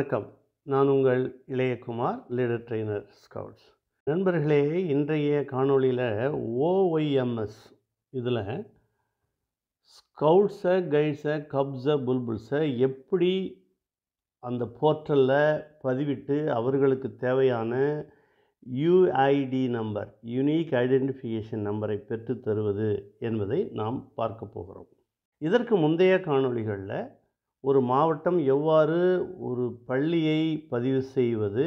வணக்கம். நான் உங்கள் இளையகுமார் லீடர் ட்ரெய்னர் ஸ்கவுட்ஸ் நண்பர்களே இன்றைய காணொளியில் ஓஒய்எம்எஸ் இதில் ஸ்கவுட்ஸை கைட்ஸை கப்ஸை புல்புல்ஸை எப்படி அந்த போர்ட்டலில் பதிவிட்டு அவர்களுக்கு தேவையான யூஐடி நம்பர் யூனிக் ஐடென்டிஃபிகேஷன் நம்பரை பெற்றுத் தருவது என்பதை நாம் பார்க்க போகிறோம். இதற்கு முந்தைய காணொளிகளில் ஒரு மாவட்டம் எவ்வாறு ஒரு பள்ளியை பதிவு செய்வது?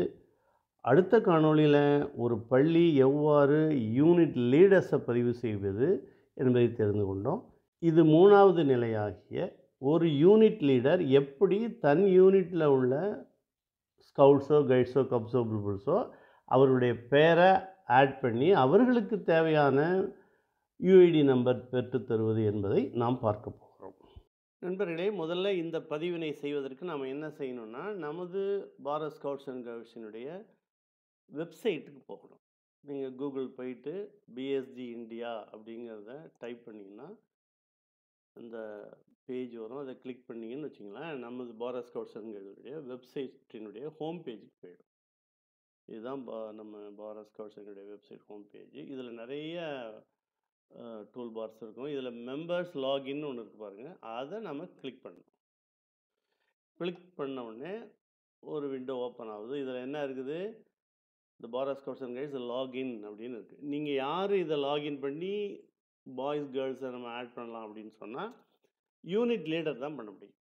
அடுத்த காணொளியில் ஒரு பள்ளி எவ்வாறு யூனிட் லீடர்ஸை பதிவு செய்வது என்பதை தெரிந்து கொண்டோம். இது மூணாவது நிலையாகிய ஒரு யூனிட் லீடர் எப்படி தன் யூனிட்டில் உள்ள ஸ்கவுட்ஸோ கைட்ஸோ கப்ஸோ புல்புல்ஸோ அவருடைய பெயரை ஆட் பண்ணி அவர்களுக்கு தேவையான யூஐடி நம்பர் பெற்று தருவது என்பதை நாம் பார்க்க நண்பர்களே முதல்ல இந்த பதிவினை செய்வதற்கு நாம் என்ன செய்யணும்னா நமது பாரத் ஸ்கவுட்ஸ் அண்ட் கைட்ஸினுடைய வெப்சைட்டுக்கு போகணும். நீங்கள் கூகுள் போயிட்டு பிஎஸ்ஜி இந்தியா அப்படிங்கிறத டைப் பண்ணிங்கன்னா அந்த பேஜ் வரும். அதை கிளிக் பண்ணிங்கன்னு வச்சிங்களேன் நமது பாரத் ஸ்கவுட்ஸ் அண்ட் கைட்ஸுடைய வெப்சைட்டினுடைய ஹோம் பேஜுக்கு போயிடும். இதுதான் பா நம்ம Bharat scouts website home page இதில் நிறைய டூல் பார்ஸ் இருக்கும். இதில் மெம்பர்ஸ் லாகின் ஒன்று இருக்கு பாருங்கள் அதை நம்ம கிளிக் பண்ணணும். கிளிக் பண்ண உடனே ஒரு விண்டோ ஓப்பன் ஆகுது. இதில் என்ன இருக்குது? இந்த பாரஸ் ஸ்கவுட்ஸ் கைட்ஸ் லாகின் அப்படின்னு இருக்குது நீங்கள் யார் இதை லாகின் பண்ணி பாய்ஸ் கேர்ள்ஸை நம்ம ஆட் பண்ணலாம் அப்படின்னு சொன்னால் யூனிட் லீடர் தான் பண்ண முடியும்.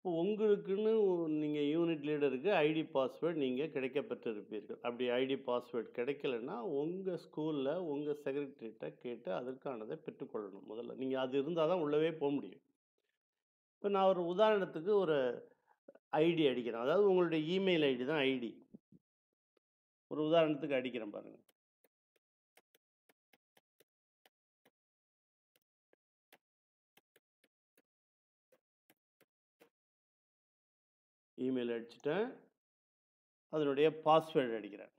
இப்போ உங்களுக்குன்னு நீங்கள் யூனிட் லீடருக்கு ஐடி பாஸ்வேர்டு நீங்கள் கிடைக்க பெற்றிருப்பீர்கள் அப்படி ஐடி பாஸ்வேர்டு கிடைக்கலன்னா உங்கள் ஸ்கூலில் உங்கள் செக்ரட்டரிகிட்ட கேட்டு அதற்கானதை பெற்றுக்கொள்ளணும் முதல்ல. நீங்கள் அது இருந்தால் தான் உள்ளவே போக முடியும். இப்போ நான் ஒரு உதாரணத்துக்கு ஒரு ஐடி அடிக்கிறேன். அதாவது உங்களுடைய இமெயில் ஐடி தான் ஐடி. ஒரு உதாரணத்துக்கு அடிக்கிறேன் பாருங்கள் இமெயில் அடிச்சுட்டேன். அதனுடைய பாஸ்வேர்டு அடிக்கிறேன்.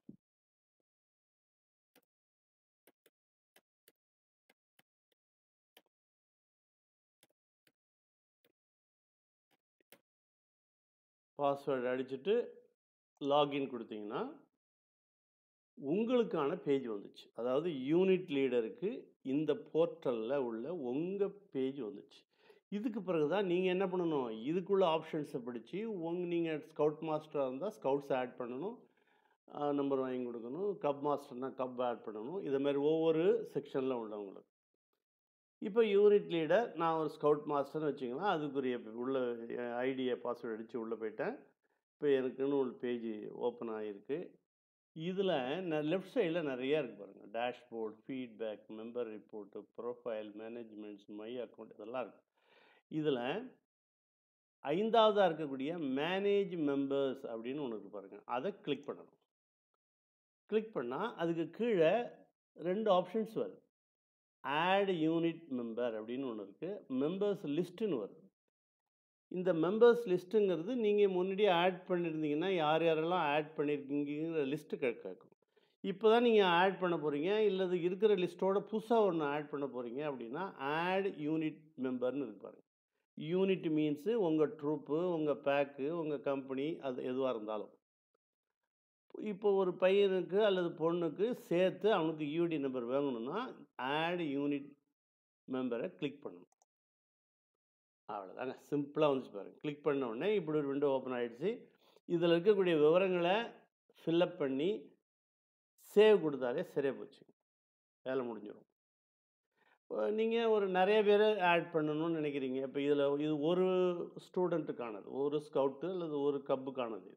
பாஸ்வேர்டு அடிச்சுட்டு லாகின் கொடுத்தீங்கன்னா உங்களுக்கான பேஜ் வந்துச்சு. அதாவது யூனிட் லீடருக்கு இந்த போர்ட்டலில் உள்ள உங்கள் பேஜ் வந்துச்சு. இதுக்கு பிறகு தான் நீங்கள் என்ன பண்ணணும்? இதுக்குள்ள ஆப்ஷன்ஸை படித்து உங்க நீங்கள் ஸ்கவுட் மாஸ்டராக இருந்தால் ஸ்கவுட்ஸ் ஆட் பண்ணணும். நம்பர் வாங்கி கொடுக்கணும். கப் மாஸ்டர்னால் கப் ஆட் பண்ணணும். இதை மாதிரி ஒவ்வொரு செக்ஷனில் உள்ளவங்களுக்கு. இப்போ யூனிட் லீடர் நான் ஒரு ஸ்கவுட் மாஸ்டர்னு வச்சுக்கலாம் அதுக்குரிய உள்ள ஐடியை பாஸ்வேர்டு அடித்து உள்ளே போயிட்டேன். இப்போ எனக்குன்னு ஒரு பேஜ் ஓப்பன் ஆகிருக்கு இதில் நான் லெஃப்ட் சைடில் நிறையா இருக்குது பாருங்கள் dashboard feedback member report profile managements my account இதெல்லாம் இருக்குது இதில் ஐந்தாவதாக இருக்கக்கூடிய மேனேஜ் மெம்பர்ஸ் அப்படின்னு ஒன்று இருக்குது பாருங்கள் அதை கிளிக் பண்ணணும். கிளிக் பண்ணால் அதுக்கு கீழே ரெண்டு ஆப்ஷன்ஸ் வரும். ஆட் யூனிட் மெம்பர் அப்படின்னு ஒன்று இருக்குது மெம்பர்ஸ் லிஸ்ட்டுன்னு வருது இந்த மெம்பர்ஸ் லிஸ்ட்டுங்கிறது நீங்கள் முன்னாடியே ஆட் பண்ணியிருந்தீங்கன்னா யார் யாரெல்லாம் ஆட் பண்ணியிருக்கீங்கிற லிஸ்ட்டு கேட்கும் இப்போ தான் நீங்கள் ஆட் பண்ண போகிறீங்க இல்லை இருக்கிற லிஸ்ட்டோட புதுசாக ஒன்று ஆட் பண்ண போகிறீங்க அப்படின்னா ஆட் யூனிட் மெம்பர்னு இருக்கு பாருங்கள் யூனிட் மீன்ஸு உங்கள் ட்ரூப்பு உங்கள் பேக்கு உங்கள் கம்பெனி அது எதுவாக இருந்தாலும். இப்போ ஒரு பையனுக்கு அல்லது பொண்ணுக்கு சேர்த்து அவனுக்கு யூடி நம்பர் வாங்கணும்னா ஆட் யூனிட் மெம்பரை கிளிக் பண்ணணும். அவ்வளோதாங்க சிம்பிளாக வந்துச்சு பாருங்கள் கிளிக் பண்ண உடனே இப்படி ஒரு விண்டோ ஓப்பன் ஆகிடுச்சு இதில் இருக்கக்கூடிய விவரங்களை ஃபில்லப் பண்ணி சேவ் கொடுத்தாலே சரியாக போச்சு. வேலை முடிஞ்சிடும் நீங்கள் ஒரு நிறைய பேர் ஆட் பண்ணணும்னு நினைக்கிறீங்க. இப்போ இதில் இது ஒரு ஸ்டூடெண்ட்டுக்கானது ஒரு ஸ்கவுட்டு அல்லது ஒரு கப்புக்கானது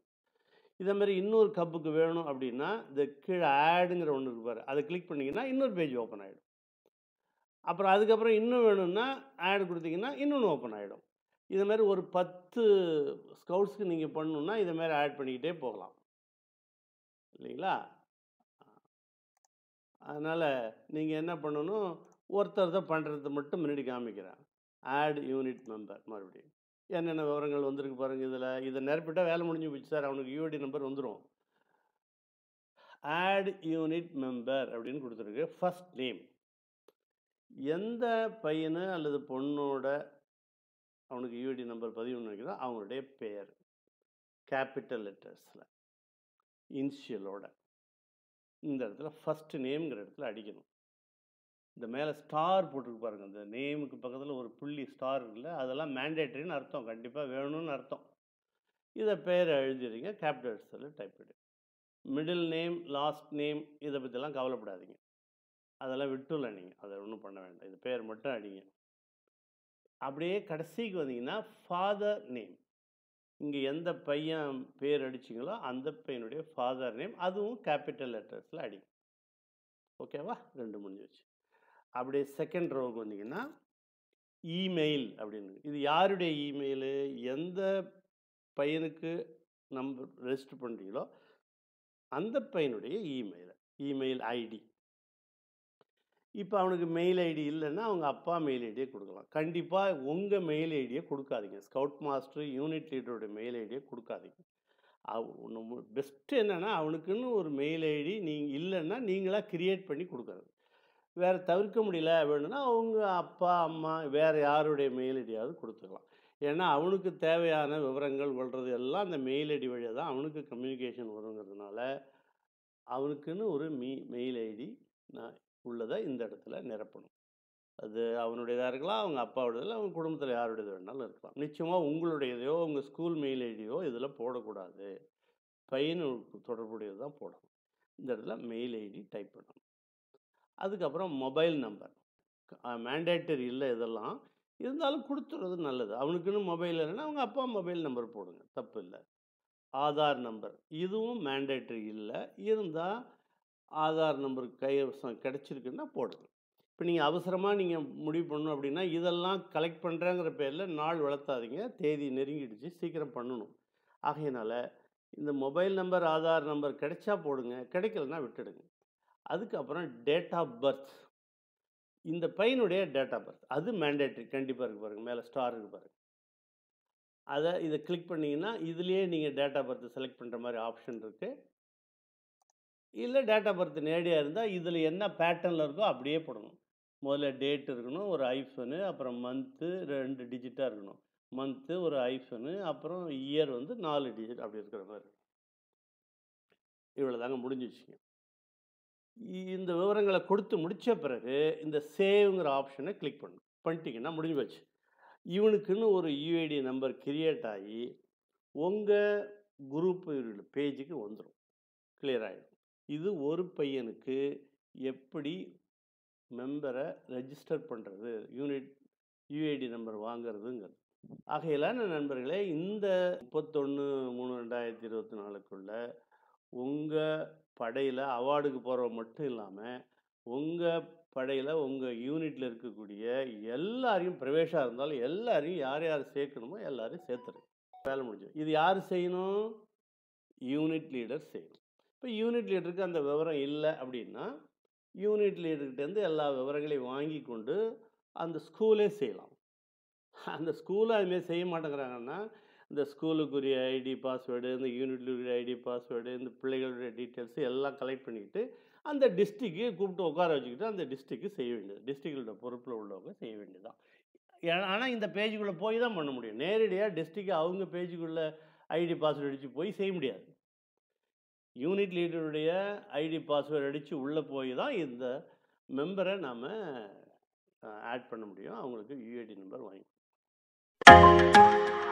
இதே மாதிரி இன்னொரு கப்புக்கு வேணும் அப்படின்னா இந்த கீழே ஆடுங்கிற ஒன்று இருப்பார் அதை கிளிக் பண்ணிங்கன்னா இன்னொரு பேஜ் ஓப்பன் ஆகிடும் அப்புறம் அதுக்கப்புறம் இன்னும் வேணும்னா ஆட் கொடுத்தீங்கன்னா இன்னொன்று ஓப்பன் ஆகிடும் இது மாதிரி ஒரு பத்து ஸ்கவுட்ஸ்க்கு நீங்கள் பண்ணணுன்னா இதை மாதிரி ஆட் பண்ணிக்கிட்டே போகலாம். இல்லைங்களா? அதனால் நீங்கள் என்ன பண்ணணும்? ஒருத்தர் தான் பண்ணுறது மட்டும் முன்னாடி காமிக்கிறேன் ஆட் யூனிட் மெம்பர் மறுபடியும். என்னென்ன விவரங்கள் வந்திருக்கு பாருங்கள் இதில். இதை நிரப்பிட்டால் வேலை முடிஞ்சு போச்சு சார். அவனுக்கு யூடி நம்பர் வந்துடும் ஆட் யூனிட் மெம்பர் அப்படின்னு கொடுத்துருக்கு. ஃபஸ்ட் நேம் எந்த பையனு அல்லது பொண்ணோட அவனுக்கு யூடி நம்பர் பதிவு நினைக்கிறோம் அவங்களுடைய பெயர். கேபிட்டல் லெட்டர்ஸில் இன்ஷியலோட இந்த இடத்துல ஃபஸ்ட் நேம்ங்கிற இடத்துல அடிக்கணும். இந்த மேலே ஸ்டார் போட்டிருக்கு பாருங்கள் இந்த நேமுக்கு பக்கத்தில் ஒரு புள்ளி ஸ்டார் இருக்குல்ல அதெல்லாம் மேண்டேட்ரின்னு அர்த்தம். கண்டிப்பாக வேணும்னு அர்த்தம். இதை பேர் எழுதிடுறீங்க கேபிட்டல் டைப் பண்ணி மிடில் நேம் லாஸ்ட் நேம் இதை பற்றிலாம் கவலைப்படாதீங்க. அதெல்லாம் விட்டுல நீங்கள் அதை ஒன்றும் பண்ண வேண்டாம். இது பேர் மட்டும் அடிங்க. அப்படியே கடைசிக்கு வந்தீங்கன்னா ஃபாதர் நேம் இங்கே எந்த பையன் பேர் அடிச்சிங்களோ அந்த பையனுடைய ஃபாதர் நேம் அதுவும் கேபிட்டல் லெட்டர்ஸில் அடிங்க. ஓகேவா ரெண்டு முடிஞ்சிருச்சு அப்படியே செகண்ட் ரோவுக்கு வந்தீங்கன்னா இமெயில் அப்படின்னு இது யாருடைய இமெயிலு எந்த பையனுக்கு நம்ம ரெஜிஸ்டர் பண்ணுறீங்களோ அந்த பையனுடைய இமெயில் இமெயில் ஐடி இப்போ அவனுக்கு மெயில் ஐடி இல்லைன்னா அவங்க அப்பா மெயில் ஐடியை கொடுக்கலாம். கண்டிப்பாக உங்கள் மெயில் ஐடியை கொடுக்காதீங்க. ஸ்கவுட் மாஸ்டர் யூனிட் லீடரோட மெயில் ஐடியை கொடுக்காதீங்க. அவ பெஸ்ட்டு என்னென்னா அவனுக்குன்னு ஒரு மெயில் ஐடி நீங்கள் இல்லைன்னா நீங்களாக கிரியேட் பண்ணி கொடுக்குறது. வேறு தவிர்க்க முடியல வேணும்னா அவங்க அப்பா அம்மா வேறு யாருடைய மெயில் ஐடியாவது கொடுத்துக்கலாம். ஏன்னா அவனுக்கு தேவையான விவரங்கள் வல்றது எல்லாம் அந்த மெயில் ஐடி வழியாக தான் அவனுக்கு கம்யூனிகேஷன் வருங்கிறதுனால அவனுக்குன்னு ஒரு மீ மெயில் ஐடி நான் உள்ளதை இந்த இடத்துல நிரப்பணும். அது அவனுடையதாக இருக்கலாம் அவங்க அப்பாவுடையதில் அவங்க குடும்பத்தில் யாருடையது வேணாலும் இருக்கலாம். நிச்சயமாக உங்களுடையதையோ உங்கள் ஸ்கூல் மெயில் ஐடியோ இதில் போடக்கூடாது. பையனு தொடர்புடையது தான் போடணும். இந்த இடத்துல மெயில் ஐடி டைப் பண்ணணும். அதுக்கப்புறம் மொபைல் நம்பர். மேண்டேட்டரி இல்லை இதெல்லாம். இருந்தாலும் கொடுத்துறது நல்லது. அவனுக்குன்னு மொபைல் இல்லைன்னா அவங்க அப்பா மொபைல் நம்பர் போடுங்க. தப்பு இல்லை. ஆதார் நம்பர். இதுவும் மேண்டேட்டரி இல்லை. இருந்தால் ஆதார் நம்பர் கைவசம் கிடச்சிருக்குன்னா போடுங்க. இப்போ நீங்கள் அவசரமாக நீங்கள் முடிவு பண்ணணும் அப்படின்னா இதெல்லாம் கலெக்ட் பண்ணுறேங்கிற பேரில் நாள் வளர்த்தாதீங்க. தேதி நெருங்கிடுச்சு. சீக்கிரம் பண்ணணும். ஆகையினால் இந்த மொபைல் நம்பர் ஆதார் நம்பர் கிடைச்சா போடுங்க. கிடைக்கலன்னா விட்டுடுங்க. அதுக்கப்புறம் டேட் ஆஃப் பர்த் இந்த பையனுடைய டேட் ஆஃப் பர்த் அது மேண்டேட்ரி கண்டிப்பாக இருக்குது பாருங்கள் மேலே ஸ்டார் இருக்குது பாருங்கள் அதை இதை கிளிக் பண்ணிங்கன்னா இதுலேயே நீங்கள் டேட் ஆஃப் பர்த் செலக்ட் பண்ணுற மாதிரி ஆப்ஷன் இருக்குது இல்லை டேட் ஆஃப் பர்த் நேரடியாக இருந்தால் இதில் என்ன பேட்டர்னில் இருக்கோ அப்படியே போடணும். முதல்ல டேட் இருக்கணும் ஒரு ஐஃபனு அப்புறம் மந்த்து ரெண்டு டிஜிட்டாக இருக்கணும். மந்த்து ஒரு ஐஃபனு அப்புறம் இயர் வந்து நாலு டிஜிட் அப்படி இருக்கிற மாதிரி. இவ்வளோ தாங்க முடிஞ்சிச்சுங்க. இந்த விவரங்களை கொடுத்து முடித்த பிறகு இந்த சேவ்ங்கிற ஆப்ஷனை கிளிக் பண்ணும் பண்ணிட்டீங்கன்னா முடிஞ்சு போச்சு. இவனுக்குன்னு ஒரு யூஐடி நம்பர் கிரியேட் ஆகி உங்கள் குரூப் பேஜுக்கு வந்துடும் கிளியர் ஆகிடும் இது ஒரு பையனுக்கு எப்படி மெம்பரை ரெஜிஸ்டர் பண்ணுறது யூனிட் யூஐடி நம்பர் வாங்கிறதுங்கிறது. ஆகையிலான நண்பர்களே இந்த முப்பத்தொன்று மூணு ரெண்டாயிரத்தி இருபத்தி நாலுக்குள்ளே உங்கள் படையில் அவார்டுக்கு போகிறவ மட்டும் இல்லாமல் உங்கள் படையில் உங்கள் யூனிட்டில் இருக்கக்கூடிய எல்லாரையும் பிரவேஷாக இருந்தாலும் எல்லாரையும் யார் யார் சேர்க்கணுமோ எல்லாரையும் சேர்த்துருங்க. வேலை முடிஞ்சது இது யார் செய்யணும்? யூனிட் லீடர் செய்யணும். இப்போ யூனிட் லீடருக்கு அந்த விவரம் இல்லை அப்படின்னா யூனிட் லீடர்கிட்டேருந்து எல்லா விவரங்களையும் வாங்கி கொண்டு அந்த ஸ்கூலே செய்யலாம். அந்த ஸ்கூலை அதுமாரி செய்ய மாட்டேங்கிறாங்கன்னா இந்த ஸ்கூலுக்குரிய ஐடி பாஸ்வேர்டு இந்த யூனிட்லுக்குரிய ஐடி பாஸ்வேர்டு இந்த பிள்ளைகளுடைய டீட்டெயில்ஸு எல்லாம் கலெக்ட் பண்ணிக்கிட்டு அந்த டிஸ்ட்ரிக்கு கூப்பிட்டு உட்கார வச்சுக்கிட்டு அந்த டிஸ்ட்ரிக்கு செய்ய வேண்டியது டிஸ்ட்ரிக்டோட பொறுப்பில் உள்ளவங்க செய்ய வேண்டியதுதான். ஆனால் இந்த பேஜுக்குள்ளே போய் தான் பண்ண முடியும். நேரடியாக டிஸ்ட்ரிக்கு அவங்க பேஜுக்குள்ளே ஐடி பாஸ்வேர்டு அடித்து போய் செய்ய முடியாது. யூனிட் லீடருடைய ஐடி பாஸ்வேர்டு அடித்து உள்ளே போய் தான் இந்த மெம்பரை நாம் ஆட் பண்ண முடியும். அவங்களுக்கு யூஐடி நம்பர் வாங்கி